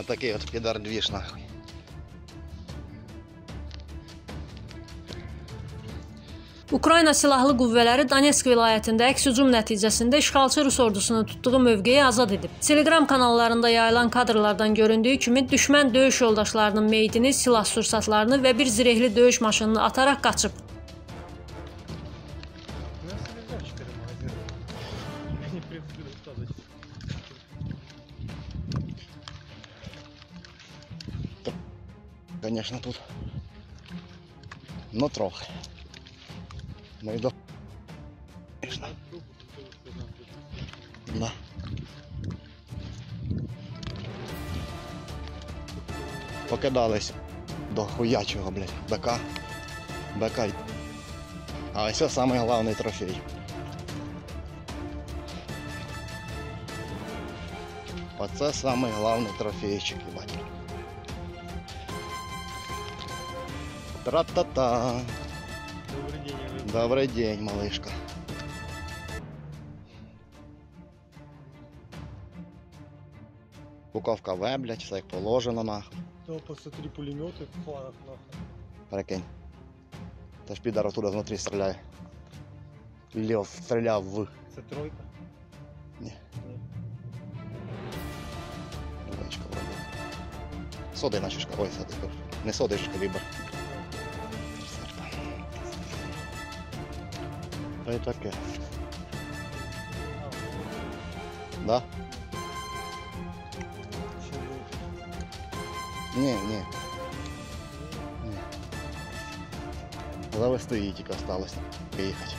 Отакий от підар двіж нахуй. Ukrayna Silahlı Qüvvələri Donetsk vilayətində əks hücum nəticəsində işğalçı Rus ordusunun tutduğu mövqeyi azad edib. Telegram kanallarında yayılan kadrlardan göründüyü kimi düşmən döyüş yoldaşlarının meyitini, silah sursatlarını və bir zirehli döyüş maşınını ataraq qaçıb. Ну, я себе взял 4 магазина. Они, в принципе, достаточно. Конечно, тут. Ну трохи. Ну і до. Тут. Да. Покидались до хуячого, блядь, БК. БК. А ось це самий головний трофей. Оце самий головний трофейчик, їбать. Тра-та-та. Добрый день, Олег. Добрий день, малышка. Буковка В, блядь, все як положено, нахуй. Да, посмотри, пулеметы в фарах, нахуй. Прикинь. Та ж підар оттуда внутрі стріляє. Лев стріляв в. Это тройка. Ні. Ручка вроде. Соди начишка. Ой, соди. Не содишка, вибор. Та й таке. Да? Ні, ні. Ні. Завести її тільки осталось. Поїхати.